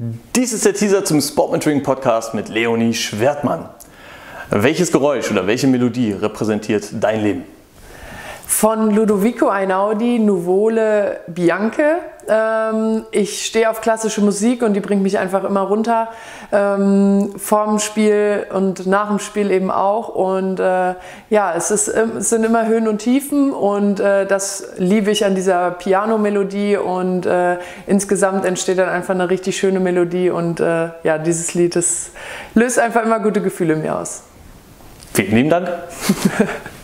Dies ist der Teaser zum Sportmentoring Podcast mit Leonie Schwertmann. Welches Geräusch oder welche Melodie repräsentiert dein Leben? Von Ludovico Einaudi, Nuvole Bianche. Ähm, ich stehe auf klassische Musik und die bringt mich einfach immer runter. Ähm, vorm Spiel und nach dem Spiel eben auch. Und äh, ja, es, ist, es sind immer Höhen und Tiefen und äh, das liebe ich an dieser Piano-Melodie. Und äh, insgesamt entsteht dann einfach eine richtig schöne Melodie. Und äh, ja, dieses Lied das löst einfach immer gute Gefühle in mir aus. Vielen lieben Dank.